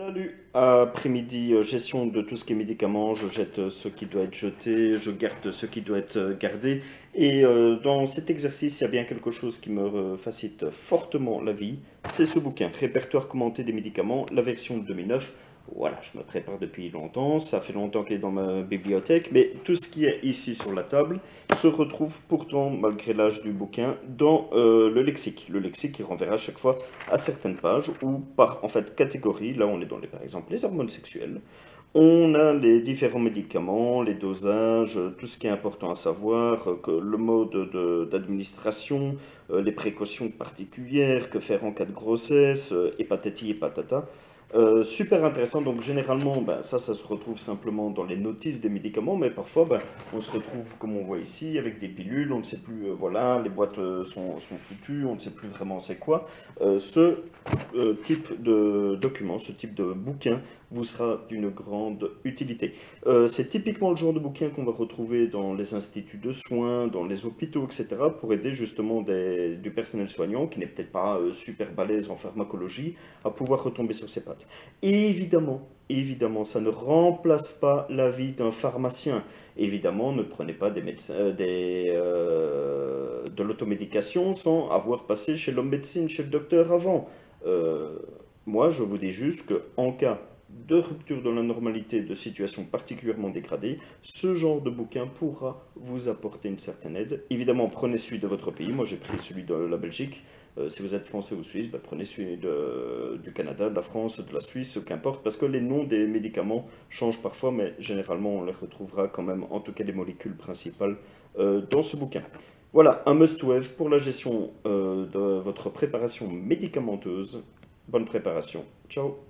Salut, après-midi, euh, gestion de tout ce qui est médicaments, je jette euh, ce qui doit être jeté, je garde ce qui doit être euh, gardé. Et dans cet exercice, il y a bien quelque chose qui me facilite fortement la vie, c'est ce bouquin, Répertoire commenté des médicaments, la version 2009. Voilà, je me prépare depuis longtemps, ça fait longtemps qu'il est dans ma bibliothèque, mais tout ce qui est ici sur la table se retrouve pourtant, malgré l'âge du bouquin, dans euh, le lexique. Le lexique qui renverra à chaque fois à certaines pages, ou par, en fait, catégorie, là on est dans, les, par exemple, les hormones sexuelles, on a les différents médicaments, les dosages, tout ce qui est important à savoir, que le mode d'administration, euh, les précautions particulières, que faire en cas de grossesse, euh, et patati et patata. Euh, super intéressant, donc généralement, ben, ça, ça se retrouve simplement dans les notices des médicaments, mais parfois, ben, on se retrouve, comme on voit ici, avec des pilules, on ne sait plus, euh, voilà, les boîtes euh, sont, sont, foutues, on ne sait plus vraiment c'est quoi. ce type de document, ce type de bouquin, vous sera d'une grande utilité. c'est typiquement le genre de bouquin qu'on va retrouver dans les instituts de soins, dans les hôpitaux, etc., pour aider justement du personnel soignant, qui n'est peut-être pas super balèze en pharmacologie, à pouvoir retomber sur ses pattes. Évidemment, évidemment, ça ne remplace pas l'avis d'un pharmacien. Évidemment, ne prenez pas euh, euh, de l'automédication sans avoir passé chez l'homme médecine, chez le docteur avant. Euh, moi, je vous dis juste qu'en cas de rupture de la normalité, de situation particulièrement dégradée, ce genre de bouquin pourra vous apporter une certaine aide. Évidemment, prenez celui de votre pays. Moi, j'ai pris celui de la Belgique. Euh, si vous êtes français ou suisse, bah, prenez celui du Canada, de la France, de la Suisse, qu'importe, parce que les noms des médicaments changent parfois, mais généralement, on les retrouvera quand même, en tout cas les molécules principales, euh, dans ce bouquin. Voilà, un must-have pour la gestion euh, de votre préparation médicamenteuse. Bonne préparation. Ciao